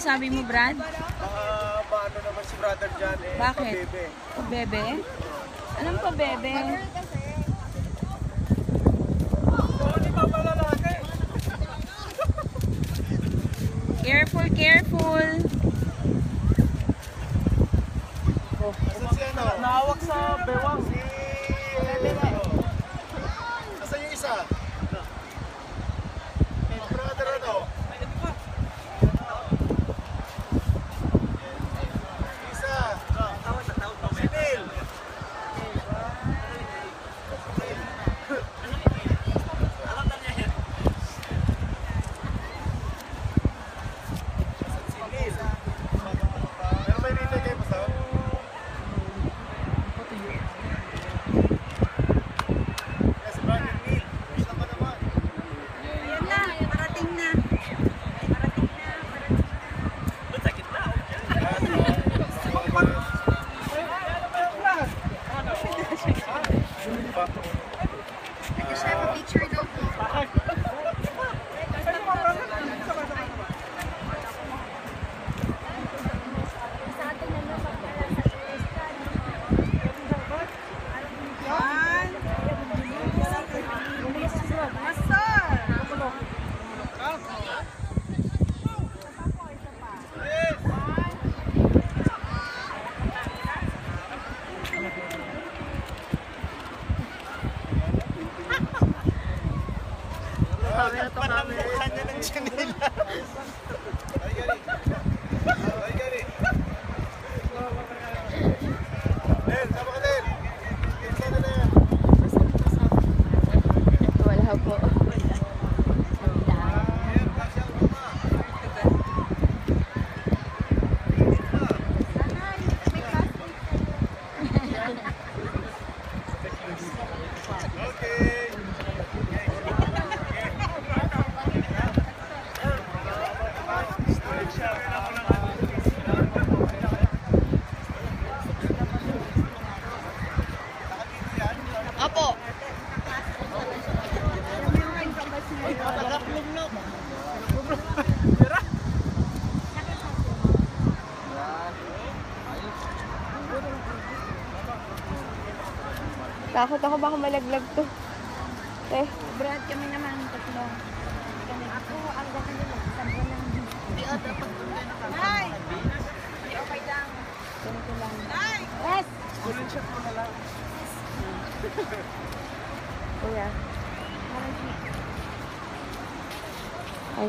sinasabi mo, Brad? Baka maano naman si brother dyan eh. Bakit? Pabebe. Pabebe? Anong pabebe? Careful, careful. Si ano? Nahawak sa bewang. Papa. Parang nang chanila. Takot ako baka malaglag to. Eh, Brad, kami naman tatlo. Kami. Ako, ang ganda nila. Sabon ng Hindi, o, dapat doon na kami. Ay! Okay lang. ganito lang. Ay! Yes! Screenshot mo na lang. Kuya. Ay,